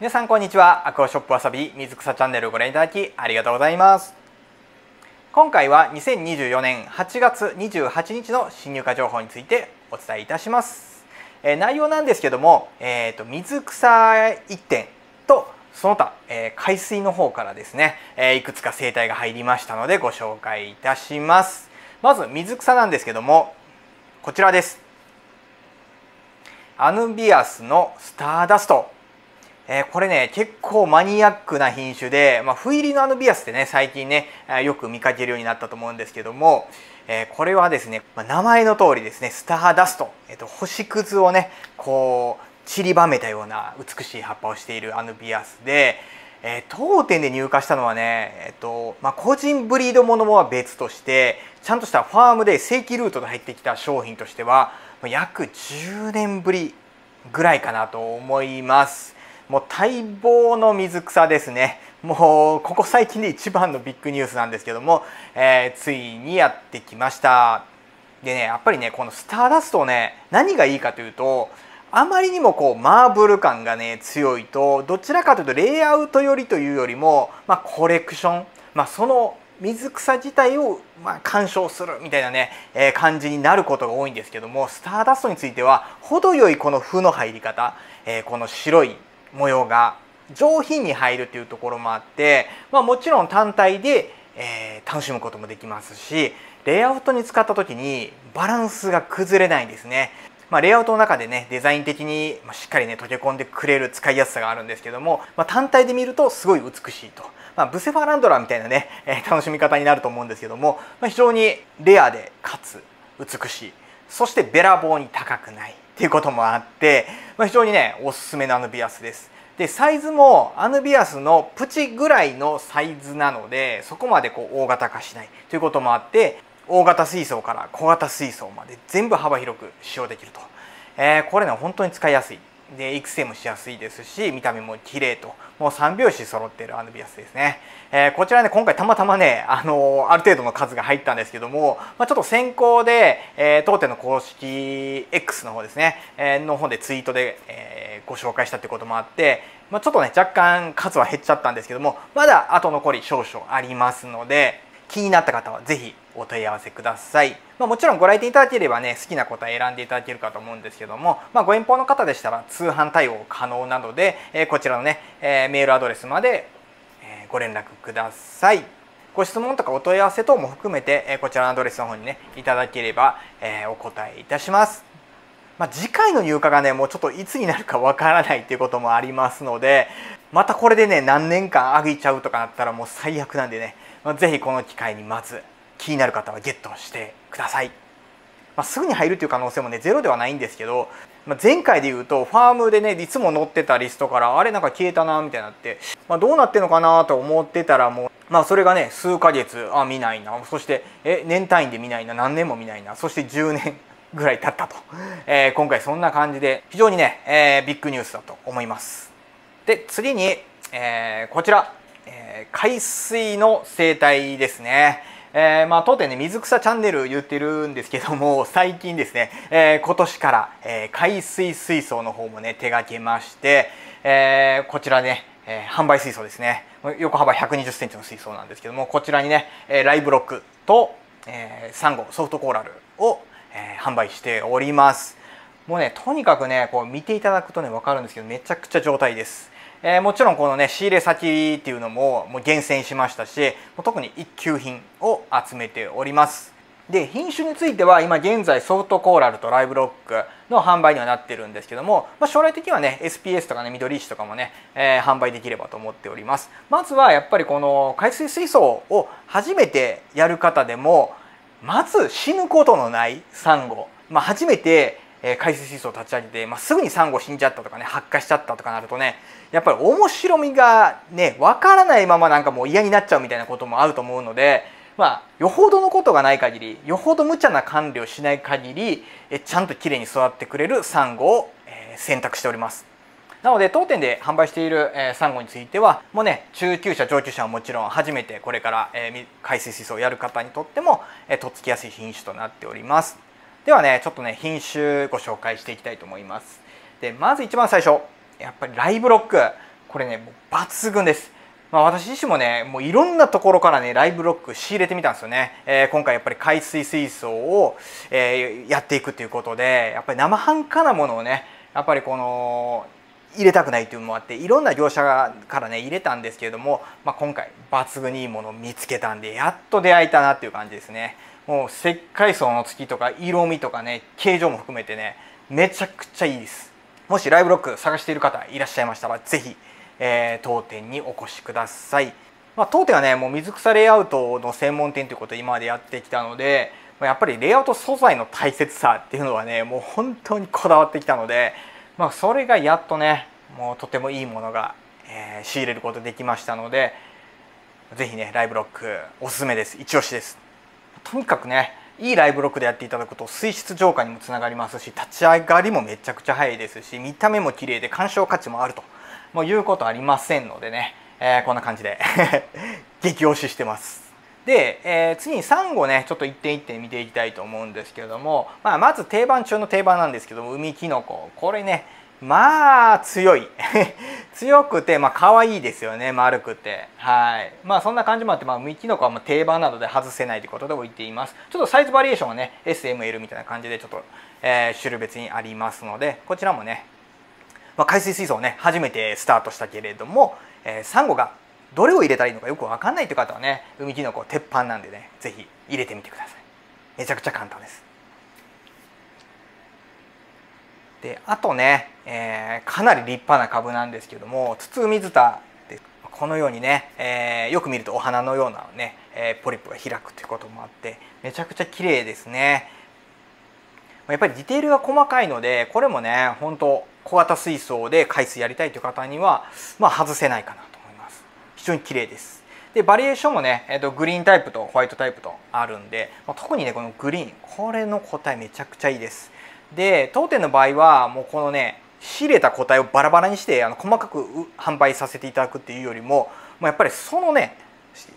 皆さんこんにちは。アクアショップわさび水草チャンネルをご覧いただきありがとうございます。今回は2024年8月28日の新入荷情報についてお伝えいたします、えー、内容なんですけども、えーと、水草1点とその他、えー、海水の方からですね、えー、いくつか生態が入りましたのでご紹介いたします。まず水草なんですけどもこちらです。アヌビアスのスターダスト。えー、これね結構マニアックな品種で、まあ、斑入りのアヌビアスってね最近ねよく見かけるようになったと思うんですけども、えー、これはですね、まあ、名前の通りですねスターダスト、えーと、星屑をねこう散りばめたような美しい葉っぱをしているアヌビアスで、えー、当店で入荷したのはね、えーとまあ、個人ブリードものは別としてちゃんとしたファームで正規ルートで入ってきた商品としては約10年ぶりぐらいかなと思います。もう待望の水草ですね。もうここ最近で一番のビッグニュースなんですけども、えー、ついにやってきました。でねやっぱりねこのスターダストね何がいいかというとあまりにもこうマーブル感がね強いとどちらかというとレイアウト寄りというよりも、まあ、コレクション、まあ、その水草自体をまあ鑑賞するみたいなね、えー、感じになることが多いんですけどもスターダストについては程よいこの負の入り方、えー、この白い模様が上品に入るというところもあって、まあ、もちろん単体で、えー、楽しむこともできますしレイアウトに使った時にバランスが崩れないんですね。まあ、レイアウトの中でねデザイン的にしっかりね溶け込んでくれる使いやすさがあるんですけども、まあ、単体で見るとすごい美しいと、まあ、ブセファーランドラーみたいなね、えー、楽しみ方になると思うんですけども、まあ、非常にレアでかつ美しい。そしてべらぼうに高くない。ていうこともあって、まあ、非常にねおすすめのアヌビアスです。でサイズもアヌビアスのプチぐらいのサイズなのでそこまでこう大型化しない。ということもあって大型水槽から小型水槽まで全部幅広く使用できると、えー、これね本当に使いやすい。で育成もしやすいですし見た目も綺麗ともう3拍子揃ってるアヌビアスですね、えー、こちらね今回たまたまねあのある程度の数が入ったんですけども、まあ、ちょっと先行で、えー、当店の公式 X の方ですね、えー、の方でツイートで、えー、ご紹介したということもあって、まあ、ちょっとね若干数は減っちゃったんですけどもまだあと残り少々ありますので気になった方は是非お問い合わせください、まあ、もちろんご来店いただければね好きな答え選んでいただけるかと思うんですけども、まあ、ご遠方の方でしたら通販対応可能なので、えー、こちらのね、えー、メールアドレスまで、え、ご連絡ください。ご質問とかお問い合わせ等も含めて、えこちらのアドレスの方にねいただければ、えお答えいたします。まあ、次回の入荷がねもうちょっといつになるかわからないっていうこともありますのでまたこれでね何年間あげちゃうとかなったらもう最悪なんでね、まあ、ぜひこの機会にまず気になる方はゲットしてください、まあ、すぐに入るという可能性もねゼロではないんですけど、まあ、前回で言うとファームでねいつも載ってたリストからあれなんか消えたなみたいになって、まあ、どうなってんのかなと思ってたらもうまあそれがね数ヶ月あ見ないな。そしてえ年単位で見ないな。何年も見ないな。そして10年ぐらい経ったと、えー、今回そんな感じで非常にね、えー、ビッグニュースだと思います。で次に、えー、こちら、えー、海水の生態ですね。えー、まあ、当店ね水草チャンネル言ってるんですけども 最近ですね、えー、今年から、えー、海水水槽の方もね手がけまして、えこちらね、え販売水槽ですね。横幅1 2 0センチの水槽なんですけどもこちらにね、えライブロックと、えサンゴソフトコーラルを、え販売しております。もうねとにかくねこう見ていただくとね分かるんですけどめちゃくちゃ状態です。えー、もちろんこのね仕入れ先っていうのももう厳選しましたし特に一級品を集めております。で品種については今現在ソフトコーラルとライブロックの販売にはなってるんですけども、まあ、将来的にはね SPS とかね緑石とかもね、えー、販売できればと思っております。まずはやっぱりこの海水水槽を初めてやる方でもまず死ぬことのないサンゴ、まあ、初めてえ海水水槽を立ち上げて、まあ、すぐにサンゴ死んじゃったとかね発火しちゃったとかなるとねやっぱり面白みがね分からないままなんかもう嫌になっちゃうみたいなこともあると思うのでまあよほどのことがない限りよほど無茶な管理をしない限りえちゃんときれいに育ってくれるサンゴを、え選択しております。なので当店で販売している、えサンゴについてはもうね中級者上級者はもちろん初めてこれから、え海水水槽をやる方にとっても、えとっつきやすい品種となっております。ではねちょっとね品種ご紹介していきたいと思います。でまず一番最初やっぱりライブロック。これねもう抜群です。まあ、私自身もねもういろんなところからねライブロック仕入れてみたんですよね、えー、今回やっぱり海水水槽を、えー、やっていくということでやっぱり生半可なものをねやっぱりこの入れたくないというのもあっていろんな業者からね入れたんですけれども、まあ、今回抜群にいいものを見つけたんでやっと出会えたなっていう感じですね。もう石灰層の月とか色味とかね形状も含めてねめちゃくちゃいいです。もしライブロック探している方いらっしゃいましたら是非えー、当店にお越しください。まあ、当店はねもう水草レイアウトの専門店ということで今までやってきたのでやっぱりレイアウト素材の大切さっていうのはねもう本当にこだわってきたので、まあ、それがやっとねもうとてもいいものが、えー、仕入れることできましたので是非ねライブロックおすすめです。一押しです。とにかくねいいライブロックでやっていただくと水質浄化にもつながりますし立ち上がりもめちゃくちゃ早いですし見た目も綺麗で鑑賞価値もあるともう言うことありませんのでね、えー、こんな感じで 激推ししてます。で、えー、次にサンゴねちょっと一点一点見ていきたいと思うんですけれども、まあ、まず定番中の定番なんですけども海きのここれねまあ強い。強くてまあ可愛いですよね。丸くて。はい。まあそんな感じもあって、まあ、海きのこはまあ定番などで外せないということで置いています。ちょっとサイズバリエーションはね SML みたいな感じでちょっと、えー、種類別にありますのでこちらもねまあ、海水水槽ね初めてスタートしたけれども、えー、サンゴがどれを入れたらいいのかよく分かんないという方はね海きのこ鉄板なんでね是非入れてみてください。めちゃくちゃ簡単です。であとね、えー、かなり立派な株なんですけども筒海ズタでこのようにね、えー、よく見るとお花のようなね、えー、ポリプが開くということもあってめちゃくちゃ綺麗ですね。やっぱりディテールが細かいのでこれもね本当小型水槽で海水やりたいという方には、まあ、外せないかなと思います。非常に綺麗です。でバリエーションもね、えー、とグリーンタイプとホワイトタイプとあるんで、まあ、特にねこのグリーンこれの個体めちゃくちゃいいです。で当店の場合はもうこのね仕入れた個体をバラバラにしてあの細かく販売させていただくっていうよりももうやっぱりそのね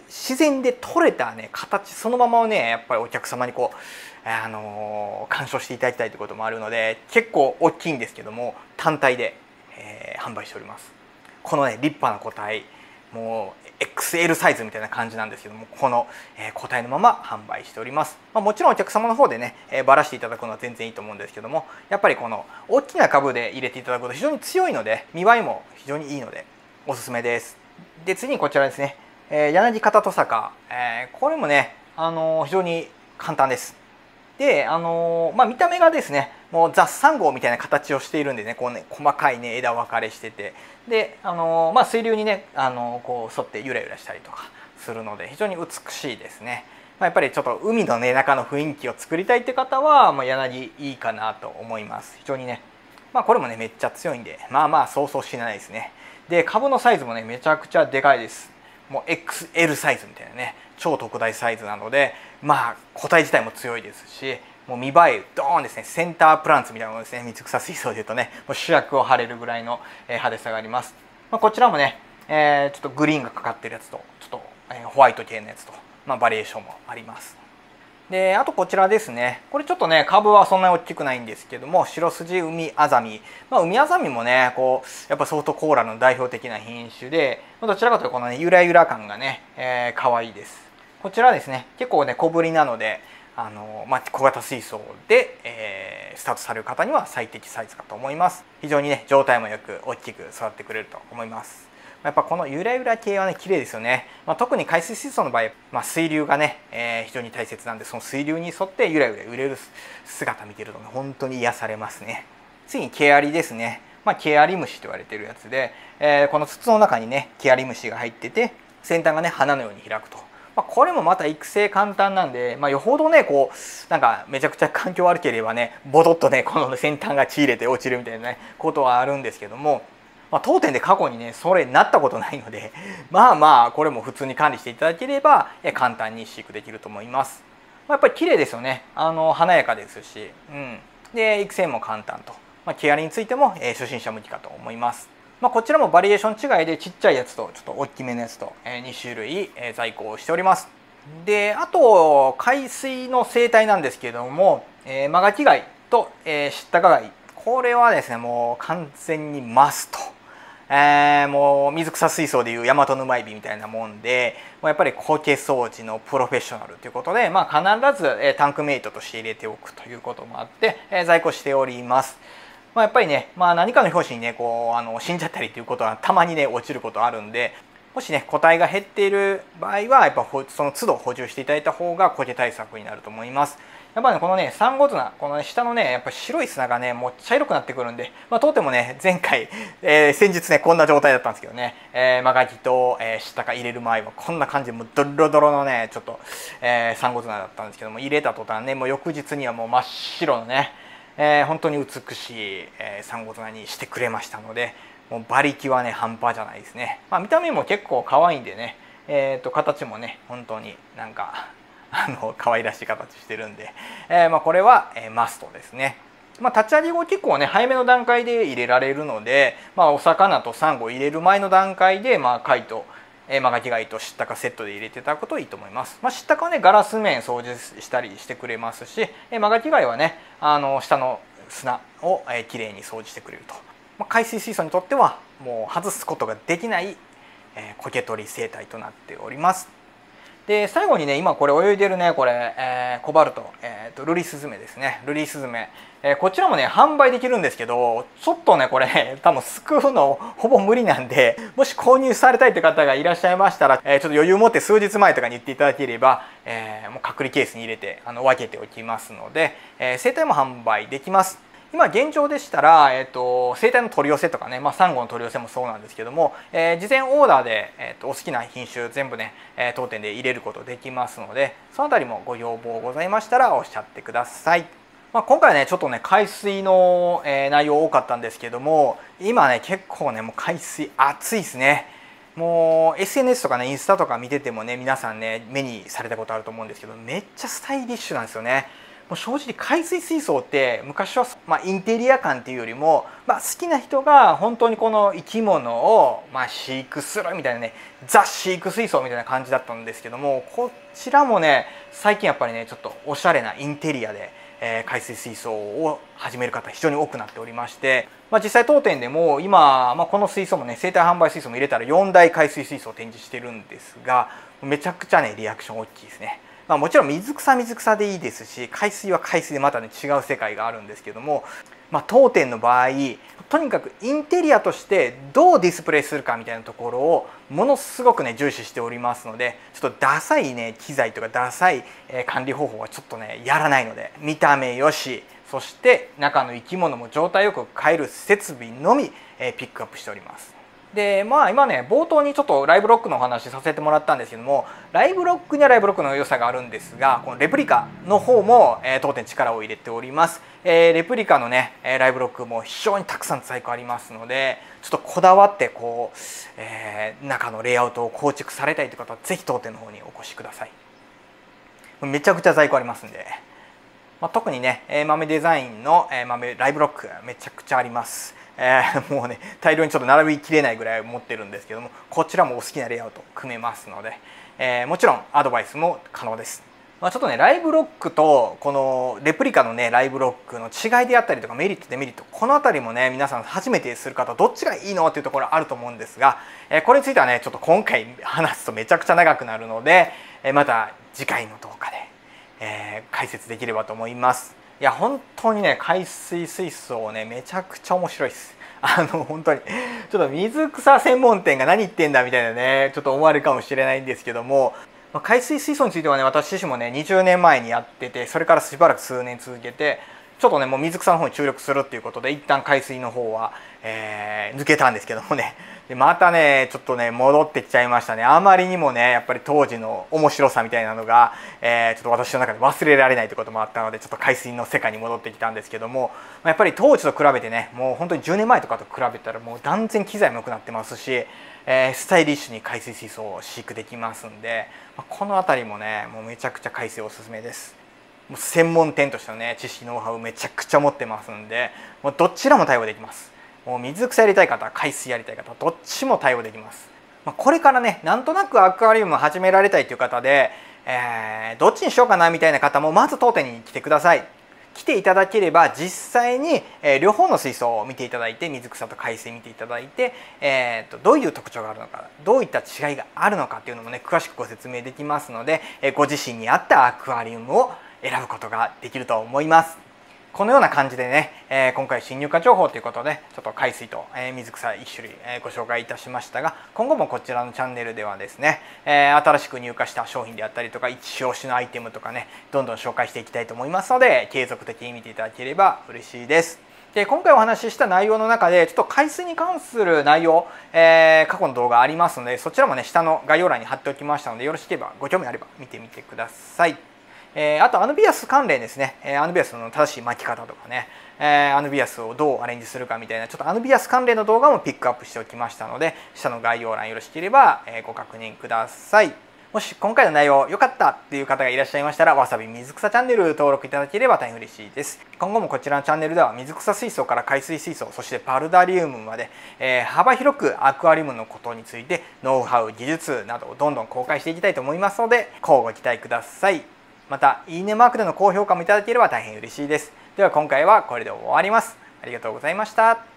自然で取れたね形そのままをねやっぱりお客様にこうあの鑑賞していただきたいということもあるので結構大きいんですけども単体で、えー、販売しております。このね立派な個体。もう XL サイズみたいな感じなんですけどもこの、え個体のまま販売しております、まあ、もちろんお客様の方でね、えー、ばらしていただくのは全然いいと思うんですけどもやっぱりこの大きな株で入れていただくと非常に強いので見栄えも非常にいいのでおすすめです。で次にこちらですね、え、柳方と坂、え、これもね、あの非常に簡単です。であのー、まあ、見た目がですねもう雑サンゴみたいな形をしているんでねこうね細かいね枝分かれしてて。で、あのー、まあ、水流にね、あのー、こう沿ってゆらゆらしたりとかするので非常に美しいですね。まあ、やっぱりちょっと海の、ね、中の雰囲気を作りたいって方は、まあ、柳いいかなと思います。非常にね、まあ、これもねめっちゃ強いんでまあまあそうそうしないですね。で株のサイズもねめちゃくちゃでかいです。もう XL サイズみたいなね超特大サイズなのでまあ個体自体も強いですしもう見栄えドーンですね。センタープランツみたいなものですね。三草水槽でいうとね。もう主役を張れるぐらいの派手さがあります、まあ、こちらもね、えー、ちょっとグリーンがかかってるやつとちょっと、えホワイト系のやつと、まあ、バリエーションもあります。であとこちらですね。これちょっとね株はそんなに大きくないんですけども白筋海アザミ、まあ、海アザミもねこうやっぱソフトコーラの代表的な品種でどちらかというとこのねゆらゆら感がね、えー、可愛いです。こちらですね。結構ね小ぶりなのであの、まあ、小型水槽で、えー、スタートされる方には最適サイズかと思います。非常にね状態もよく大きく育ってくれると思います。やっぱこのゆらゆら系はね綺麗ですよね、まあ、特に海水水槽の場合、まあ、水流がね、えー、非常に大切なんでその水流に沿ってゆらゆら揺れる姿見てるとね本当に癒されますね。次に毛アリですね。まあ、毛アリムシと言われてるやつで、えー、この筒の中にね毛アリムシが入ってて先端がね花のように開くと。まあ、これもまた育成簡単なんで、まあ、よほどねこうなんかめちゃくちゃ環境悪ければねボトッとねこの先端がち入れて落ちるみたいなねことはあるんですけども、まあ、当店で過去にねそれになったことないのでまあまあこれも普通に管理していただければ簡単に飼育できると思います。まあ、やっぱり綺麗ですよねあの華やかですし、うん、で育成も簡単と、まあ、毛刈りについても、え、初心者向きかと思います。まあ、こちらもバリエーション違いでちっちゃいやつとちょっと大きめのやつと2種類在庫をしております。であと海水の生態なんですけれども、マガキ貝と、シッタカ貝これはですねもう完全にマストえー、もう水草水槽でいう大和沼エビみたいなもんでやっぱり苔掃除のプロフェッショナルということで、まあ、必ず、タンクメイトとして入れておくということもあって、在庫しております。まあ、やっぱりね、まあ、何かの拍子にねこうあの死んじゃったりということはたまにね落ちることあるんでもしね個体が減っている場合はやっぱその都度補充していただいた方が苔対策になると思います。やっぱねこのねサンゴ砂この、ね、下のねやっぱ白い砂がねもう茶色くなってくるんで、まあ、当店もね前回、えー、先日ねこんな状態だったんですけどね、えー、マガキと、えー、下か入れる前はこんな感じでもうドロドロのねちょっと、えー、サンゴ砂だったんですけども入れた途端ねもう翌日にはもう真っ白のね、えー、本当に美しい、えー、サンゴ砂にしてくれましたのでもう馬力はね半端じゃないですね、まあ、見た目も結構可愛いんでねえーと形もね本当になんか あの可愛らしい形してるんで、えー、まあ、これは、えー、マストですね。まあ、立ち上げ後結構ね早めの段階で入れられるので、まあ、お魚とサンゴ入れる前の段階で、まあ、貝と、えー、マガキ貝とシッタカセットで入れていただくといいと思います。まあ、シッタカはねガラス面掃除したりしてくれますし、えー、マガキ貝はねあの下の砂を、えー、きれいに掃除してくれると、まあ、海水水槽にとってはもう外すことができない、えー、苔取り生態となっております。で最後にね今これ泳いでるねこれ、えー、コバルト、えーと、ルリスズメですねルリスズメ、えー、こちらもね販売できるんですけどちょっとねこれ 多分救うのほぼ無理なんでもし購入されたいという方がいらっしゃいましたら、えー、ちょっと余裕を持って数日前とかに言っていただければ、えー、もう隔離ケースに入れてあの分けておきますので、えー、生体も販売できます。今現状でしたら、えーと、生態の取り寄せとかね、まあ、サンゴの取り寄せもそうなんですけども、えー、事前オーダーで、えーと、お好きな品種全部ね、えー、当店で入れることできますのでその辺りもご要望ございましたらおっしゃってください。まあ、今回ねちょっとね海水の、え、内容多かったんですけども今ね結構ねもう海水熱いですね。もう SNS とかねインスタとか見ててもね皆さんね目にされたことあると思うんですけどめっちゃスタイリッシュなんですよね。もう正直海水水槽って昔は、まあ、インテリア感っていうよりも、まあ、好きな人が本当にこの生き物を、まあ、飼育するみたいなねザ飼育水槽みたいな感じだったんですけどもこちらもね最近やっぱりねちょっとおしゃれなインテリアで、えー、海水水槽を始める方非常に多くなっておりまして、まあ、実際当店でも今、まあ、この水槽もね生態販売水槽も入れたら4大海水水槽を展示してるんですがめちゃくちゃねリアクション大きいですね。まあ、もちろん水草水草でいいですし海水は海水でまたね違う世界があるんですけども、まあ、当店の場合とにかくインテリアとしてどうディスプレイするかみたいなところをものすごくね重視しておりますのでちょっとダサいね機材とかダサい管理方法はちょっとねやらないので見た目よしそして中の生き物も状態よく変える設備のみピックアップしております。でまあ今ね冒頭にちょっとライブロックのお話させてもらったんですけどもライブロックにはライブロックの良さがあるんですがこのレプリカの方も、えー、当店力を入れております、えー、レプリカのねライブロックも非常にたくさん在庫ありますのでちょっとこだわってこう、えー、中のレイアウトを構築されたいという方は是非当店の方にお越しください。めちゃくちゃ在庫ありますんで、まあ、特にね豆デザインの豆ライブロックめちゃくちゃあります。えー、もうね大量にちょっと並びきれないぐらい持ってるんですけどもこちらもお好きなレイアウト組めますので、えー、もちろんアドバイスも可能です。まあ、ちょっとねライブロックとこのレプリカのねライブロックの違いであったりとかメリットデメリットこの辺りもね皆さん初めてする方どっちがいいのっていうところあると思うんですが、え、これについてはねちょっと今回話すとめちゃくちゃ長くなるので、え、また次回の動画で、え、解説できればと思います。いや本当にね海水水槽ねめちゃくちゃ面白いです。あの本当に。ちょっと水草専門店が何言ってんだみたいなねちょっと思われるかもしれないんですけども。海水水槽についてはね私自身もね20年前にやっててそれからしばらく数年続けてちょっとねもう水草の方に注力するっていうことで一旦海水の方は、えー、抜けたんですけどもね。でまたねちょっとね戻ってきちゃいましたねあまりにもねやっぱり当時の面白さみたいなのが、えー、ちょっと私の中で忘れられないということもあったのでちょっと海水の世界に戻ってきたんですけどもやっぱり当時と比べてねもう本当に10年前とかと比べたらもう断然機材も良くなってますし、えー、スタイリッシュに海水水槽を飼育できますんで、まあこの辺りもねもうめちゃくちゃ海水おすすめです。もう専門店としてのね知識ノウハウめちゃくちゃ持ってますんでもうどちらも対応できます。もう水草やりたい方海水やりたい方どっちも対応できます、まあ、これからねなんとなくアクアリウム始められたいという方で、えー、どっちにしようかなみたいな方もまず当店に来てください来ていただければ実際に、えー、両方の水槽を見ていただいて水草と海水見ていただいて、えーと、どういう特徴があるのかどういった違いがあるのかっていうのもね詳しくご説明できますので、えー、ご自身に合ったアクアリウムを選ぶことができると思います。このような感じでね、えー、今回新入荷情報ということでちょっと海水と、えー、水草1種類、えー、ご紹介いたしましたが今後もこちらのチャンネルではですね、え新しく入荷した商品であったりとか一押しのアイテムとかねどんどん紹介していきたいと思いますので継続的に見ていただければ嬉しいです。で今回お話しした内容の中でちょっと海水に関する内容、えー、過去の動画ありますのでそちらもね下の概要欄に貼っておきましたのでよろしければご興味あれば見てみてください。えー、あとアヌビアス関連ですね、えー、アヌビアスの正しい巻き方とかね、えー、アヌビアスをどうアレンジするかみたいなちょっとアヌビアス関連の動画もピックアップしておきましたので下の概要欄よろしければ、えご確認ください。もし今回の内容良かったっていう方がいらっしゃいましたらわさび水草チャンネル登録いただければ大変嬉しいです。今後もこちらのチャンネルでは水草水槽から海水水槽そしてパルダリウムまで、えー、幅広くアクアリウムのことについてノウハウ技術などをどんどん公開していきたいと思いますので乞うご期待ください。またいいねマークでの高評価もいただければ大変嬉しいです。では今回はこれで終わります。ありがとうございました。